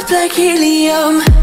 up like helium.